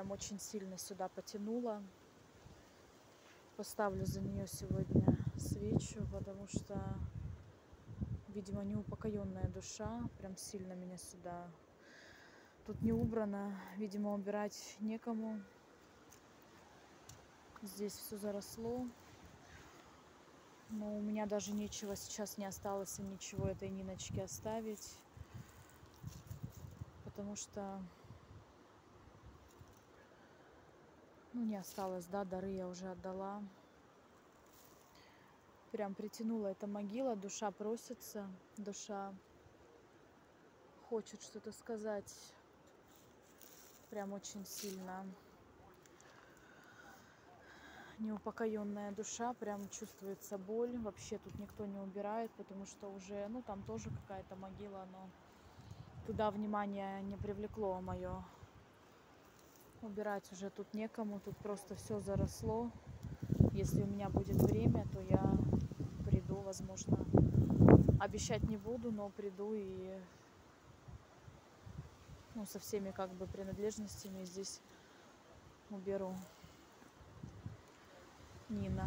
прям очень сильно сюда потянуло. Поставлю за нее сегодня свечу, потому что, видимо, неупокоенная душа прям сильно меня сюда. Тут не убрано, видимо, убирать некому. Здесь все заросло. Но у меня даже нечего сейчас не осталось и ничего этой Ниночке оставить. Потому что ну не осталось, да, дары я уже отдала. Прям притянула эта могила, душа просится, душа хочет что-то сказать прям очень сильно неупокоенная душа, прям чувствуется боль. Вообще тут никто не убирает, потому что уже, ну там тоже какая-то могила, но туда внимание не привлекло мое. Убирать уже тут некому, тут просто все заросло. Если у меня будет время, то я приду, возможно. Обещать не буду, но приду и ну, со всеми как бы принадлежностями здесь уберу. Нина.